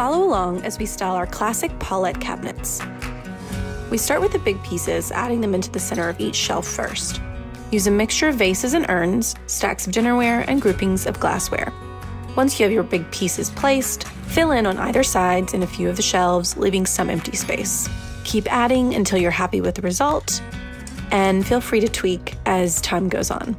Follow along as we style our classic Paulette cabinets. We start with the big pieces, adding them into the center of each shelf first. Use a mixture of vases and urns, stacks of dinnerware, and groupings of glassware. Once you have your big pieces placed, fill in on either sides in a few of the shelves, leaving some empty space. Keep adding until you're happy with the result, and feel free to tweak as time goes on.